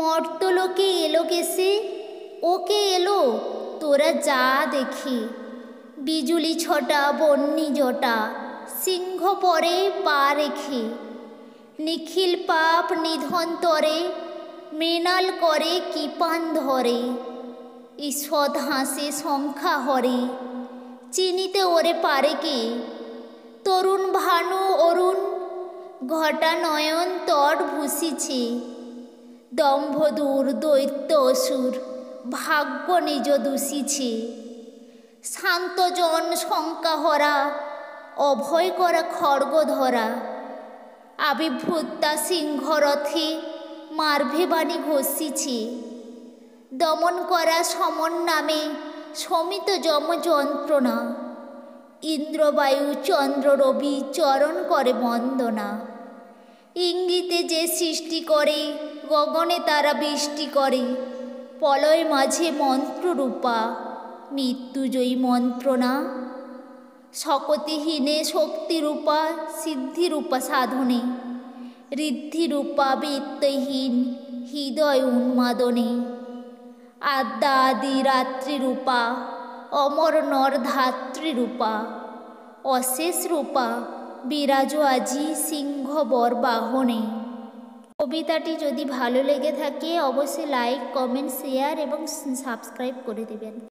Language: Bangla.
মর্তলোকে এলো কেসে ওকে এলো, তোরা যা দেখে। বিজুলি ছটা, বন্যি জটা, সিংহ পরে পা রেখে। নিখিল পাপ নিধন তরে, মৃণাল করে কিপান ধরে। ঈষৎ হাসে সংখ্যা হরে, চিনিতে ওরে পারে কে? তরুণ ভানু অরুণ, ঘটা নয়ন তট দম্ভদূর দৈত্য অসুর ভাগ্য নিজ দূষিছে শান্তজন শঙ্কা হরা, অভয় করা খড়গ ধরা। আবির্ভূতা সিংহরথে মার্ভে বাণী ঘষিছে। দমন করা সমন নামে সমিত যম যন্ত্রণা। ইন্দ্রবায়ু চন্দ্র রবি চরণ করে বন্দনা। ইঙ্গিতে যে সৃষ্টি করে, গগনে তারা বৃষ্টি করে। পলয় মাঝে মন্ত্ররূপা, মৃত্যুজয়ী মন্ত্রণা। শকতিহীনে শক্তিরূপা, সিদ্ধিরূপা সাধনে। ঋদ্ধিরূপা বৃত্তহীন, হৃদয় উন্মাদনে। আদ্যা আদি রাত্রিরূপা, অমর নর ধাত্রীরূপা। অশেষ রূপা বিরাজ আজি সিংহ বর বাহনে কবিতাটি যদি ভালো লেগে থাকে, অবশ্যই লাইক কমেন্ট শেয়ার এবং সাবস্ক্রাইব করে দেবেন।